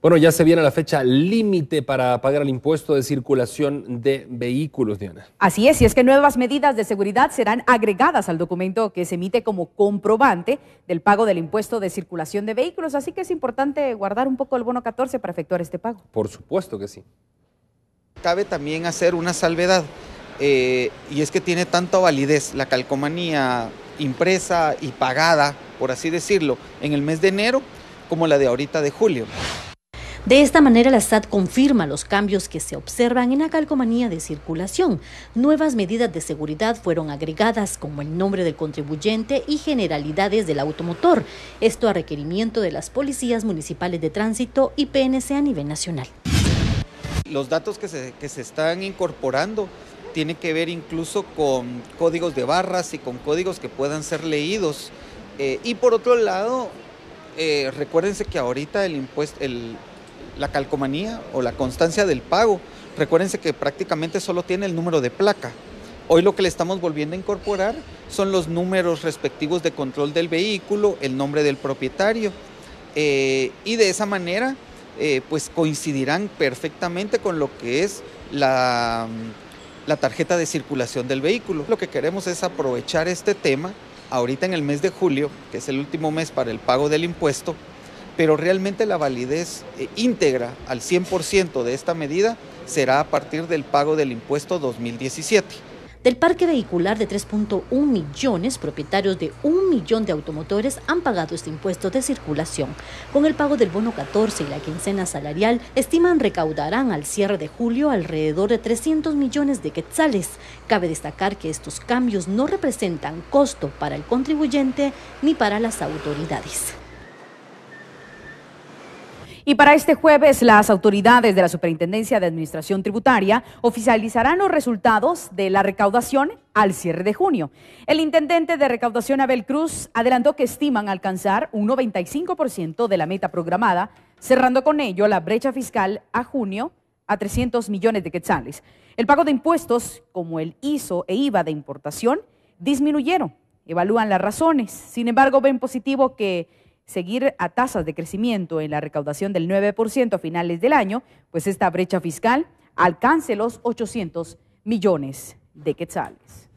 Bueno, ya se viene la fecha límite para pagar el impuesto de circulación de vehículos, Diana. Así es, y es que nuevas medidas de seguridad serán agregadas al documento que se emite como comprobante del pago del impuesto de circulación de vehículos, así que es importante guardar un poco el bono 14 para efectuar este pago. Por supuesto que sí. Cabe también hacer una salvedad, eh, y es que tiene tanta validez la calcomanía impresa y pagada, por así decirlo, en el mes de enero como la de ahorita de julio. De esta manera, la SAT confirma los cambios que se observan en la calcomanía de circulación. Nuevas medidas de seguridad fueron agregadas como el nombre del contribuyente y generalidades del automotor. Esto a requerimiento de las policías municipales de tránsito y PNC a nivel nacional. Los datos que se, que se están incorporando tienen que ver incluso con códigos de barras y con códigos que puedan ser leídos. Eh, y por otro lado, eh, recuérdense que ahorita el impuesto, el, la calcomanía o la constancia del pago, recuérdense que prácticamente solo tiene el número de placa. Hoy lo que le estamos volviendo a incorporar son los números respectivos de control del vehículo, el nombre del propietario, eh, y de esa manera eh, pues coincidirán perfectamente con lo que es la, la tarjeta de circulación del vehículo. Lo que queremos es aprovechar este tema ahorita en el mes de julio, que es el último mes para el pago del impuesto, pero realmente la validez eh, íntegra al 100% de esta medida será a partir del pago del impuesto 2017. Del parque vehicular de 3.1 millones, propietarios de un millón de automotores han pagado este impuesto de circulación. Con el pago del bono 14 y la quincena salarial, estiman recaudarán al cierre de julio alrededor de 300 millones de quetzales. Cabe destacar que estos cambios no representan costo para el contribuyente ni para las autoridades. Y para este jueves, las autoridades de la Superintendencia de Administración Tributaria oficializarán los resultados de la recaudación al cierre de junio. El intendente de recaudación Abel Cruz adelantó que estiman alcanzar un 95% de la meta programada, cerrando con ello la brecha fiscal a junio a 300 millones de quetzales. El pago de impuestos, como el ISO e IVA de importación, disminuyeron. Evalúan las razones. Sin embargo, ven positivo que seguir a tasas de crecimiento en la recaudación del 9% a finales del año, pues esta brecha fiscal alcance los 800 millones de quetzales.